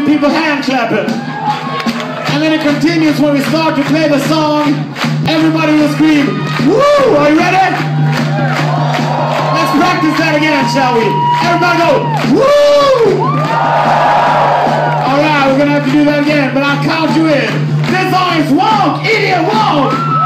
few people hand clapping. And then it continues when we start to play the song. Everybody will scream, woo! Are you ready? Let's practice that again, shall we? Everybody go, woo! Alright, we're gonna have to do that again, but I'll count you in. This song is "Walk, Idiot Walk."